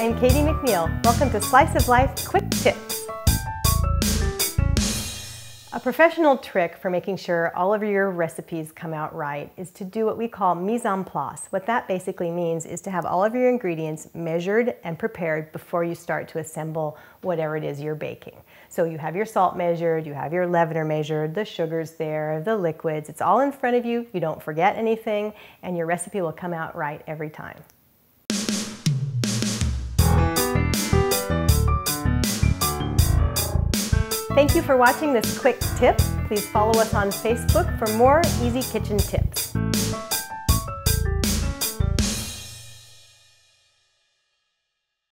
I'm Katie McNeil. Welcome to Slice of Life Quick Tips. A professional trick for making sure all of your recipes come out right is to do what we call mise en place. What that basically means is to have all of your ingredients measured and prepared before you start to assemble whatever it is you're baking. So you have your salt measured, you have your leavener measured, the sugars there, the liquids, it's all in front of you, you don't forget anything, and your recipe will come out right every time. Thank you for watching this quick tip. Please follow us on Facebook for more easy kitchen tips.